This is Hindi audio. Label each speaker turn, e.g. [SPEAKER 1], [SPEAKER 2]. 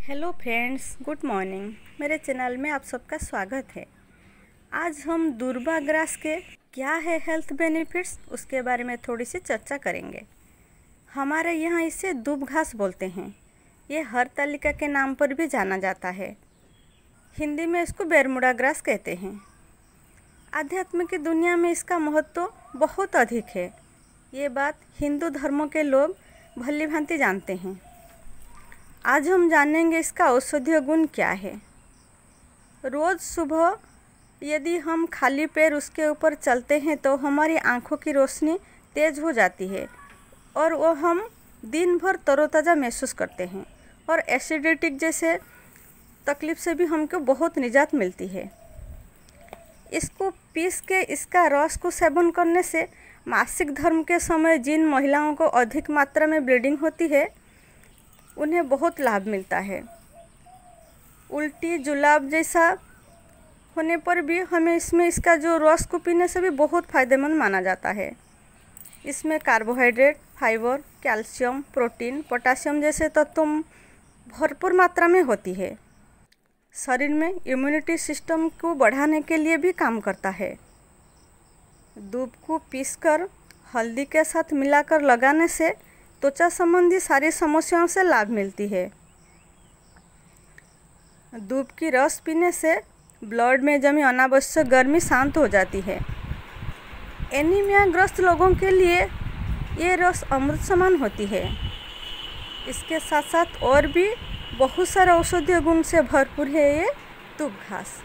[SPEAKER 1] Hello friends, good morning. मेरे चैनल में आप सबका स्वागत है। आज हम दूरबा ग्रास के क्या है हेल्थ बेनिफिट्स, उसके बारे में थोड़ी सी चर्चा करेंगे। हमारे यहाँ इसे दूब घास बोलते हैं। ये हर तालिका के नाम पर भी जाना जाता है। हिंदी में इसको बेरमुड़ा ग्रास कहते हैं। आध्यात्म की दुनिया में इसका महत्व बहुत अधिक है। ये बात हिंदू धर्मों के लोग भली भांति जानते हैं। आज हम जानेंगे इसका औषधीय गुण क्या है। रोज़ सुबह यदि हम खाली पैर उसके ऊपर चलते हैं तो हमारी आँखों की रोशनी तेज़ हो जाती है और वो हम दिन भर तरोताज़ा महसूस करते हैं और एसिडिटिक जैसे तकलीफ़ से भी हमको बहुत निजात मिलती है। इसको पीस के इसका रस को सेवन करने से मासिक धर्म के समय जिन महिलाओं को अधिक मात्रा में ब्लीडिंग होती है उन्हें बहुत लाभ मिलता है। उल्टी जुलाब जैसा होने पर भी हमें इसमें इसका जो रस को पीने से भी बहुत फ़ायदेमंद माना जाता है। इसमें carbohydrate fibre calcium protein potassium जैसे तत्व भरपूर मात्रा में होती है। शरीर में इम्यूनिटी सिस्टम को बढ़ाने के लिए भी काम करता है। दूध को पीसकर हल्दी के साथ मिलाकर लगाने से त्वचा संबंधी सारी समस्याओं से लाभ मिलती है। दूध की रस पीने से ब्लड में जमी अनावश्यक गर्मी शांत हो जाती है। एनीमिया ग्रस्त लोगों के लिए ये रस अमृत समान होती है। इसके साथ साथ और भी बहुत सारे औषधीय गुण से भरपूर है ये दूब घास।